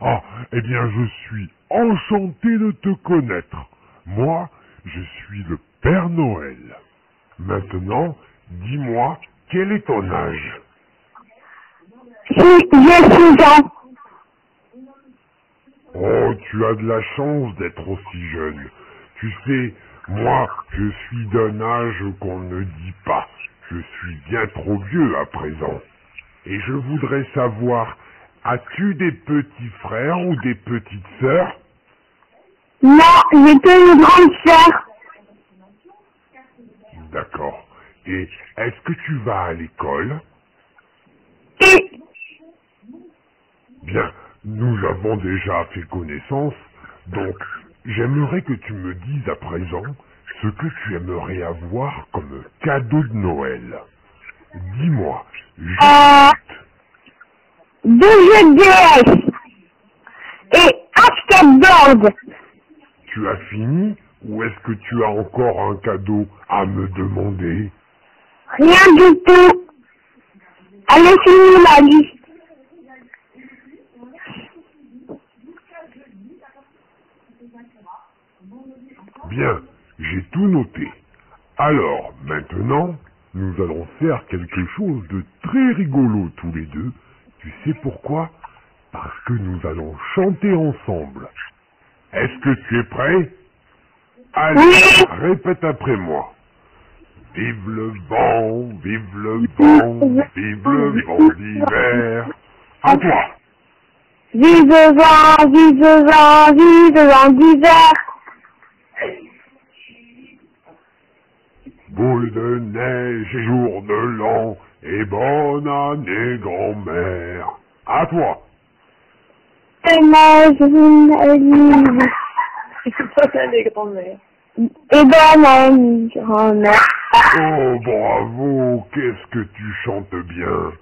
Ah, eh bien, je suis enchanté de te connaître. Moi, je suis le Père Noël. Maintenant, dis-moi, quel est ton âge? J'ai six ans. Oh, tu as de la chance d'être aussi jeune. Tu sais, moi, je suis d'un âge qu'on ne dit pas. Je suis bien trop vieux à présent. Et je voudrais savoir, as-tu des petits frères ou des petites sœurs? Non, j'ai que une grande sœur. D'accord. Et est-ce que tu vas à l'école? Et Bien, nous avons déjà fait connaissance, donc j'aimerais que tu me dises à présent ce que tu aimerais avoir comme cadeau de Noël. Dis-moi, juste, euh, deux jeux de DS. Et skateboard. tu as fini ou est-ce que tu as encore un cadeau à me demander? Rien du tout. Allez, finis la liste. Bien, j'ai tout noté. Alors, maintenant, nous allons faire quelque chose de très rigolo tous les deux. Tu sais pourquoi? Parce que nous allons chanter ensemble. Est-ce que tu es prêt? Allez, Oui. répète après moi. Vive le vent, vive le vent, vive le vent d'hiver. À toi. Vive le vent, vive le vent, vive le vent d'hiver. Boule de neige et jour de l'an, et bonne année grand-mère. À toi. Et neige, une les grands-mères. Et bonne année, grand-mère. Oh bravo, qu'est-ce que tu chantes bien.